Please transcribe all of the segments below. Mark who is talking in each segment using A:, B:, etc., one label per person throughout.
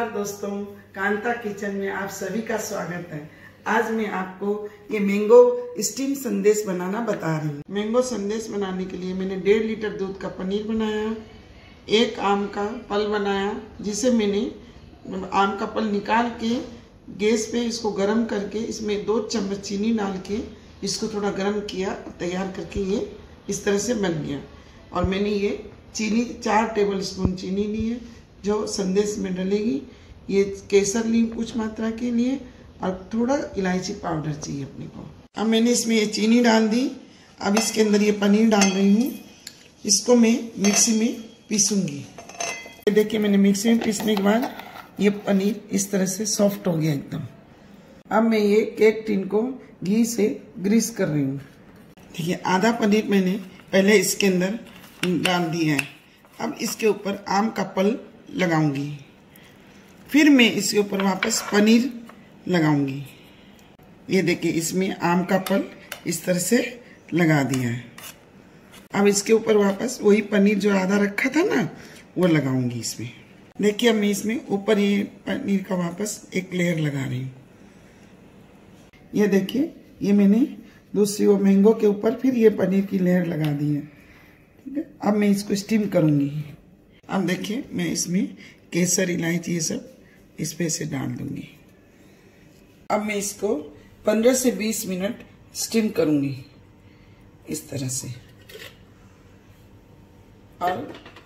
A: नमस्कार दोस्तों, कांता किचन में आप सभी का स्वागत है। आज मैं आपको ये मैंगो स्टीम संदेश बनाना बता रही हूँ। मैंगो संदेश बनाने के लिए मैंने डेढ़ लीटर दूध का पनीर बनाया, एक आम का पल बनाया, जिसे मैंने आम का पल निकाल के गैस पे इसको गर्म करके इसमें दो चम्मच चीनी डाल के इसको थोड़ा गर्म किया, तैयार करके ये इस तरह से बन गया। और मैंने ये चीनी, चार टेबल स्पून चीनी ली है। जो संदेश में डलेगी, ये केसर ली कुछ मात्रा के लिए और थोड़ा इलायची पाउडर चाहिए अपने को। अब मैंने इसमें ये चीनी डाल दी। अब इसके अंदर ये पनीर डाल रही हूँ। इसको मैं मिक्सी में पीसूँगी। देखिए, मैंने मिक्सी में पीसने के बाद ये पनीर इस तरह से सॉफ्ट हो गया एकदम। अब मैं ये केक टिन को घी से ग्रीस कर रही हूँ। देखिए, आधा पनीर मैंने पहले इसके अंदर डाल दिया है। अब इसके ऊपर आम का पल लगाऊँगी। फिर मैं इसके ऊपर वापस पनीर लगाऊँगी। ये देखिए, इसमें आम का फल इस तरह से लगा दिया है। अब इसके ऊपर वापस वही पनीर जो आधा रखा था ना, वो लगाऊँगी इसमें। देखिए, अब मैं इसमें ऊपर ये पनीर का वापस एक लेयर लगा रही हूँ। ये देखिए, ये मैंने दूसरी वो मैंगो के ऊपर फिर ये पनीर की लेयर लगा दी है। ठीक है? अब मैं इसको स्टीम करूँगी। अब देखिए मैं इसमें केसर इलायची ये सब इस पे से डाल दूँगी। अब मैं इसको 15 से 20 मिनट स्टीम करूँगी, इस तरह से। और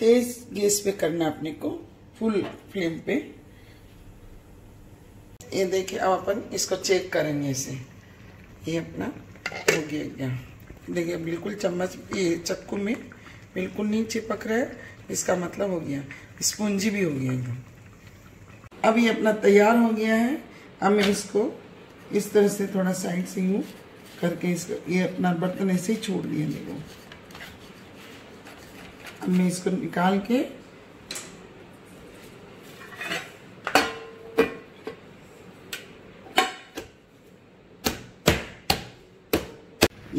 A: तेज गैस पे करना अपने को, फुल फ्लेम पे। ये देखिए अब अपन इसको चेक करेंगे इसे। ये अपना हो गया देखिए, बिल्कुल चम्मच, ये चक्कू में बिल्कुल नहीं चिपक रहा है, इसका मतलब हो गया। स्पंजी भी हो गया एकदम। अब ये अपना तैयार हो गया है। अब मैं इसको इस तरह से थोड़ा साइड से यूँ करके इसको, ये अपना बर्तन ऐसे ही छोड़ दिया देखो। अब मैं इसको निकाल के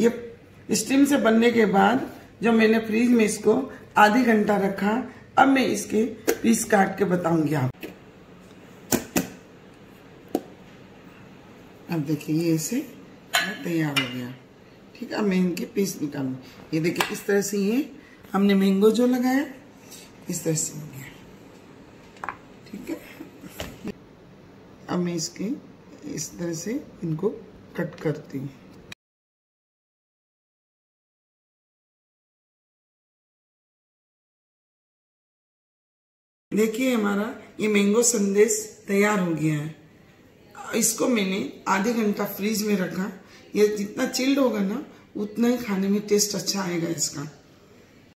A: ये स्टीम से बनने के बाद जो मैंने फ्रीज में इसको आधी घंटा रखा, अब मैं इसके पीस काट के बताऊँगी आप। अब देखिए, ये ऐसे तैयार हो गया। ठीक है अब मैं इनके पीस निकालू ये देखिए, इस तरह से ये हमने मैंगो जो लगाया, इस तरह से हो गया। ठीक है? अब मैं इसके, इस तरह से इनको कट करती हूँ। देखिए हमारा, ये मैंगो संदेश तैयार हो गया है। इसको मैंने आधे घंटा फ्रिज में रखा। ये जितना चिल्ड होगा ना, उतना ही खाने में टेस्ट अच्छा आएगा इसका।